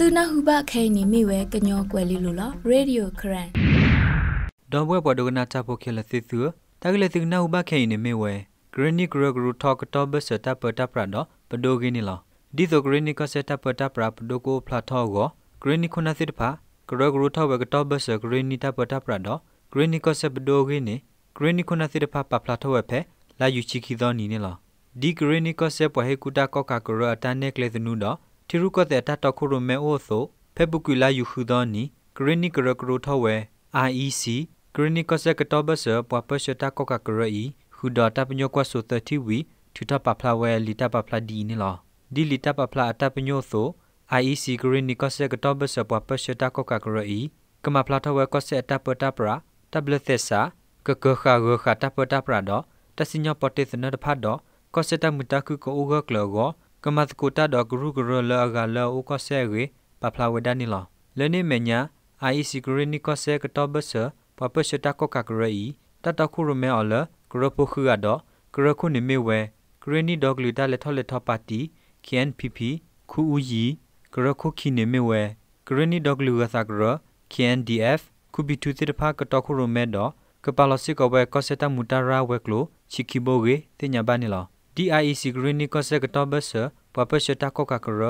သူနာဟုဘခဲနေမိဝဲကညောကွယ်လီလိုလားရေဒီယိုခရန်ဒေါ်ဘွဲပေါ်ဒဂနာချဖို့ခဲလသီသူတကလေသူနာဟုဘခဲနေမိဝဲဂရနီဂရဂရထောက်တော့ဘစတပတပရတော့ပဒိုဂင်းနီလားဒီဆိုဂရနီကစတပတပရပဒိုကိုဖလာထောကိုဂရနီခုနစစ်တဖာဂရဂရထောက်ဝဲကတော့ဘစဂရနီတပတပရတော့ဂရနီကစပဒိုဂင်းနီဂရနီခုနစစ်တဖာပဖလာထောဝဲဖဲလာယူချီခီသောနီနီလားဒီဂရနီကစပဟေကူတာကောကာဂရအတန်နက်ကလေသနုတော့ ထီရုကတဲ့တတ်တော့ခုရမဲအိုဆိုဖေဘကူလာယူခူသောနီဂရနီဂရဂရထောဝဲ IEC ဂရနီကစကတော့ဘစပပရှတာကောကာဂရအီခူဒတာပညောကွတ်ဆို30ဝီထူတာပပလာဝဲလီတာပပလာဒီနီလားဒီလီတာပပလာအတပညောဆို IEC ဂရနီကစကတော့ဘစပပရှတာကောကာဂရအီကမပလာထဝဲကစအတပတာပရာတဘလသက်စာကကခါဂခတာပတာပရာတော့တစညပတေစနတဖတ်တော့ကစတမတကုကိုဂကလောက ကမတ်ကိုတာတော့ဂရုဂရလာဂလာအိုကဆဲရေပပလာဝဒနီလာလနေမညာ IEC ဂရနီကဆဲကတော့ဘဆပပရှတာကောကာဂရီတတခုရမဲအလဂရပုခုကတော့ဂရခုနေမေဝဲဂရနီဒေါဂလီတာလက်ထောလက်ထောပါတီ KNPP ခူဦးကြီးဂရခုခိနေမေဝဲဂရနီဒေါဂလူကသဂရ KNDF ခုဘီတူစစ်တဖာကတော့ခုရမဲတော့ကပလစီကဘဲကောစတာမူတာရာဝဲကလိုချီကီဘိုဂေတင်ညာဘာနီလာ DIEC Green Nicose ကတော့ဘဆပပရှတာကောကကရ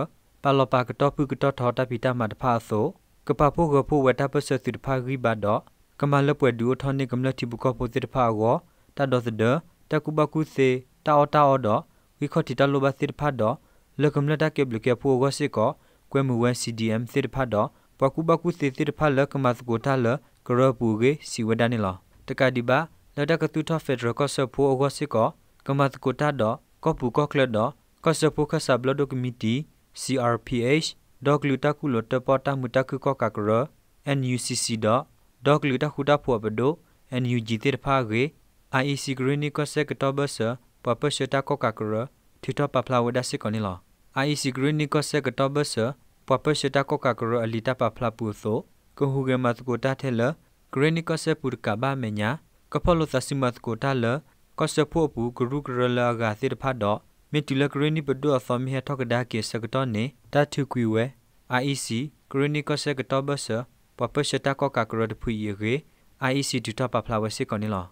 ပလပကတော့ပုကတော့ထောတာပီတာမတ်ဖာဆိုကပဖို့ကဖို့ဝတာပစတိဖာဂိဘတော့ကမလပွဲဒူထောနေကမလတိဘကပိုတိဖာကိုတတ်တော့စဒတကုဘကုစေတာအော်တာအော်တော့ဝီခတိတလိုဘတိဖာတော့လကမလတာကေဘလကေဖို့ကိုစေကောကွဲမှုဝဲ CDM တိဖာတော့ပကုဘကုစေတိဖာလကမတ်ကိုတာလကရပူကေစီဝဒနီလာတကဒီဘာလတကတူထဖက်ဒရကောဆဖို့အောစေကော ကမတ်ကိုတာတော့ကောပူကောကလတော့ကောဆပိုခဆပ်လဒိုကမီတီ CRPH ဒေါကလူတကူလတပတာမူတကူကောကကရ NUCC တော့ဒေါကလူတခုတဖို့ဘဒို NUG တေတဖာဂေ IEC Green ကောဆက်ကတဘဆပပရှတာကောကကရထီတပပလာဝဒစစ်ကောနီလာ IEC Green ကောဆက်ကတဘဆပပရှတာကောကကရအလီတပပလာပူဆိုကဟုဂေမတ်ကိုတာထဲလ Green ကောဆက်ပူကဘာမညာကဖလိုသစီမတ်ကိုတာလ ကောဆဖို့ပူဂရုဂရလာဂါသစ်ဖတ်တော့မီတီလဂရနီပဒိုအသမီဟထောက်ကဒါကေစကတော့နေတာထုကွေဝဲ IEC ဂရနီကောဆကတော့ဘဆပပရှတာကောကကရဒဖူယေဂေ IEC ဒူတာပပလာဝဲစစ်ကောနီလော